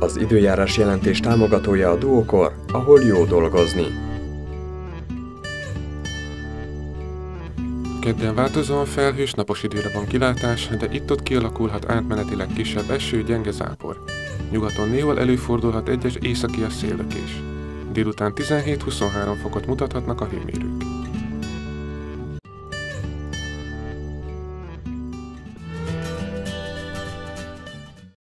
Az időjárás jelentés támogatója a Duokor, ahol jó dolgozni. Kedden változóan felhős, napos időre van kilátás, de itt-ott kialakulhat átmenetileg kisebb eső, gyenge zápor. Nyugaton néhol előfordulhat egyes északi a széllökés. Délután 17-23 fokot mutathatnak a hőmérők.